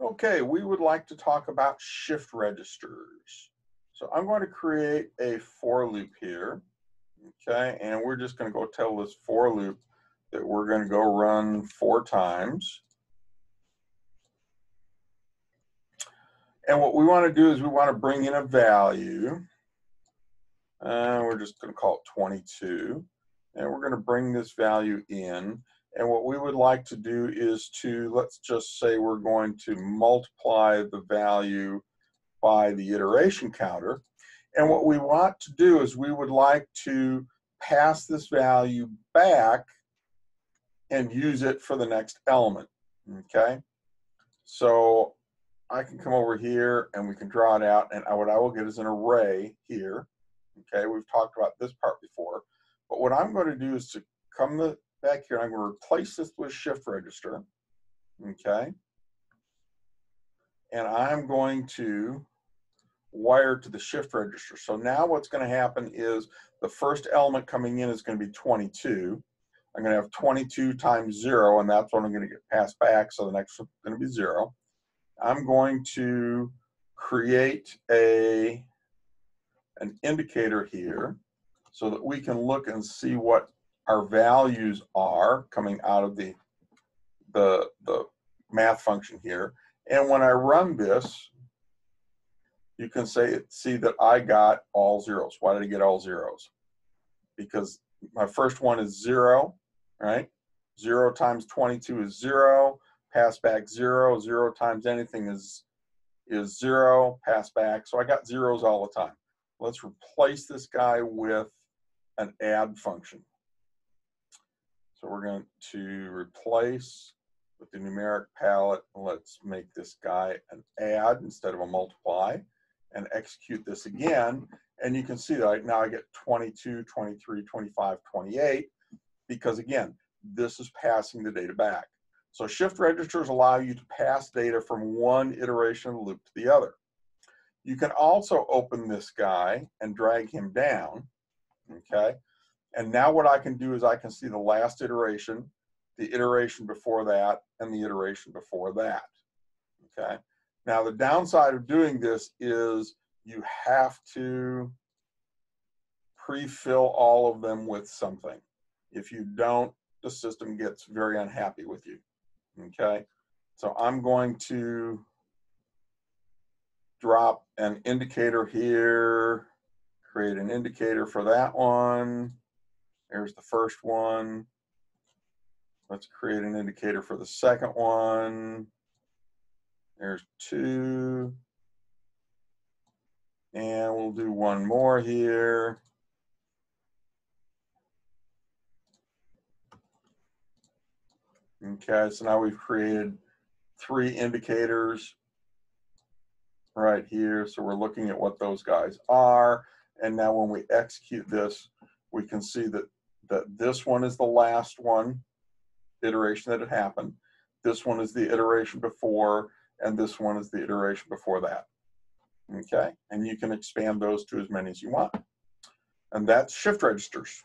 Okay, we would like to talk about shift registers. So I'm going to create a for loop here. Okay, and we're just going to go tell this for loop that we're going to go run four times. And what we want to do is we want to bring in a value. And we're just going to call it 22. And we're going to bring this value in. And what we would like to do is to, let's just say we're going to multiply the value by the iteration counter. And what we want to do is we would like to pass this value back and use it for the next element, okay? So I can come over here and we can draw it out and what I will get is an array here, okay? We've talked about this part before, but what I'm going to do is to come the, back here, I'm going to replace this with shift register, okay? And I'm going to wire to the shift register. So now what's going to happen is the first element coming in is going to be 22. I'm going to have 22 times 0, and that's what I'm going to get passed back, so the next one's going to be 0. I'm going to create a an indicator here so that we can look and see what our values are coming out of the the the math function here. And when I run this, you can say see that I got all zeros. Why did I get all zeros? Because my first one is zero, right? Zero times 22 is zero, pass back zero, zero times anything is, is zero, pass back. So I got zeros all the time. Let's replace this guy with an add function. So we're going to replace with the numeric palette. Let's make this guy an add instead of a multiply and execute this again. And you can see that now I get 22, 23, 25, 28, because again, this is passing the data back. So shift registers allow you to pass data from one iteration of the loop to the other. You can also open this guy and drag him down, okay? And now what I can do is I can see the last iteration, the iteration before that, and the iteration before that, okay? Now the downside of doing this is you have to pre-fill all of them with something. If you don't, the system gets very unhappy with you okay? So I'm going to drop an indicator here, create an indicator for that one. There's the first one. Let's create an indicator for the second one. There's two. And we'll do one more here. Okay, so now we've created three indicators right here. So we're looking at what those guys are. And now when we execute this, we can see that, that this one is the last one, iteration that had happened. This one is the iteration before, and this one is the iteration before that. Okay, and you can expand those to as many as you want. And that's shift registers.